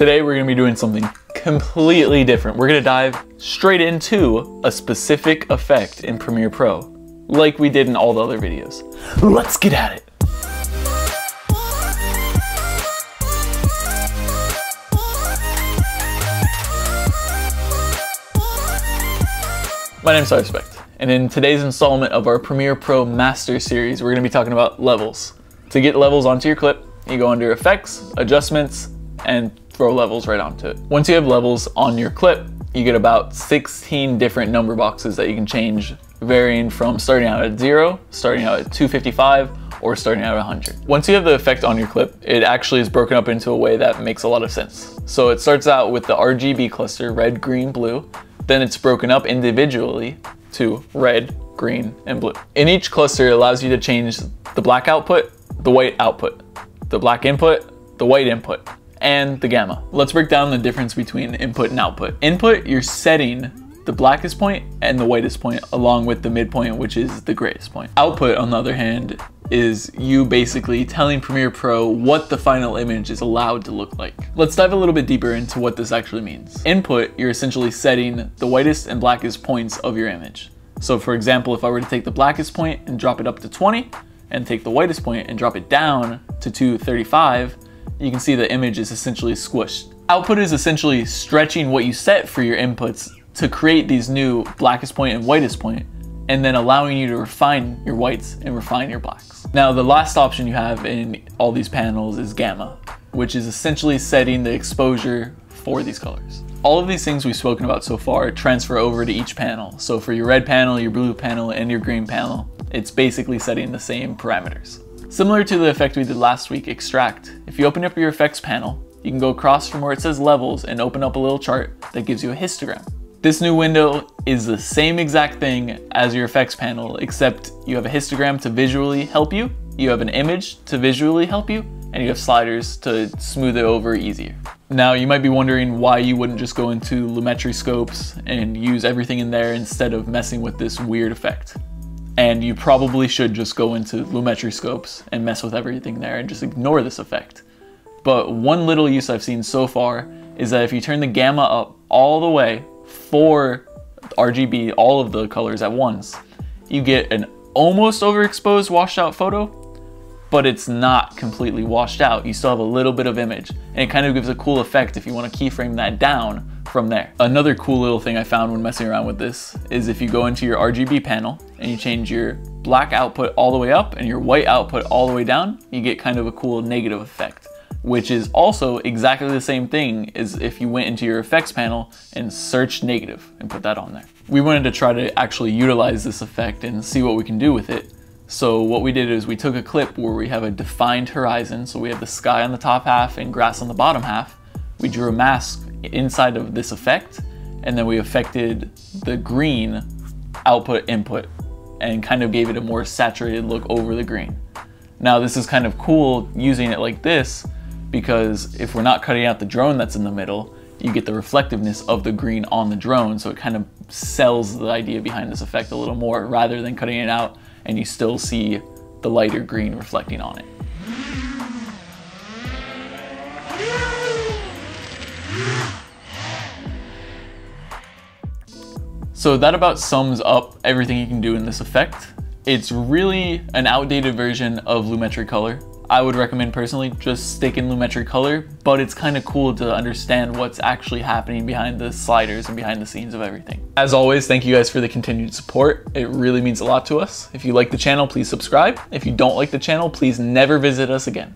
Today we're gonna be doing something completely different. We're gonna dive straight into a specific effect in Premiere Pro, like we did in all the other videos. Let's get at it. My name is Respect, and in today's installment of our Premiere Pro Master Series, we're gonna be talking about levels. To get levels onto your clip, you go under Effects, Adjustments, and throw levels right onto it. Once you have levels on your clip, you get about 16 different number boxes that you can change, varying from starting out at zero, starting out at 255, or starting out at 100. Once you have the effect on your clip, it actually is broken up into a way that makes a lot of sense. So it starts out with the RGB cluster, red, green, blue, then it's broken up individually to red, green, and blue. In each cluster, it allows you to change the black output, the white output, the black input, the white input, and the gamma. Let's break down the difference between input and output. Input, you're setting the blackest point and the whitest point along with the midpoint, which is the grayest point. Output, on the other hand, is you basically telling Premiere Pro what the final image is allowed to look like. Let's dive a little bit deeper into what this actually means. Input, you're essentially setting the whitest and blackest points of your image. So for example, if I were to take the blackest point and drop it up to 20, and take the whitest point and drop it down to 235, you can see the image is essentially squished. Output is essentially stretching what you set for your inputs to create these new blackest point and whitest point, and then allowing you to refine your whites and refine your blacks. Now the last option you have in all these panels is gamma, which is essentially setting the exposure for these colors. All of these things we've spoken about so far transfer over to each panel. So for your red panel, your blue panel, and your green panel, it's basically setting the same parameters. Similar to the effect we did last week, extract. If you open up your effects panel, you can go across from where it says levels and open up a little chart that gives you a histogram. This new window is the same exact thing as your effects panel, except you have a histogram to visually help you, you have an image to visually help you, and you have sliders to smooth it over easier. Now you might be wondering why you wouldn't just go into Lumetri scopes and use everything in there instead of messing with this weird effect. And you probably should just go into Lumetri scopes and mess with everything there and just ignore this effect. But one little use I've seen so far is that if you turn the gamma up all the way for RGB, all of the colors at once, you get an almost overexposed washed out photo, but it's not completely washed out. You still have a little bit of image and it kind of gives a cool effect if you want to keyframe that down from there. Another cool little thing I found when messing around with this is if you go into your RGB panel and you change your black output all the way up and your white output all the way down, you get kind of a cool negative effect which is also exactly the same thing as if you went into your effects panel and searched negative and put that on there. We wanted to try to actually utilize this effect and see what we can do with it. So what we did is we took a clip where we have a defined horizon, so we have the sky on the top half and grass on the bottom half. We drew a mask inside of this effect, and then we affected the green output input and kind of gave it a more saturated look over the green. Now this is kind of cool using it like this because if we're not cutting out the drone that's in the middle, you get the reflectiveness of the green on the drone. So it kind of sells the idea behind this effect a little more rather than cutting it out and you still see the lighter green reflecting on it. So that about sums up everything you can do in this effect. It's really an outdated version of Lumetri Color. I would recommend personally just stick in Lumetri Color, but it's kind of cool to understand what's actually happening behind the sliders and behind the scenes of everything. As always, thank you guys for the continued support. It really means a lot to us. If you like the channel, please subscribe. If you don't like the channel, please never visit us again.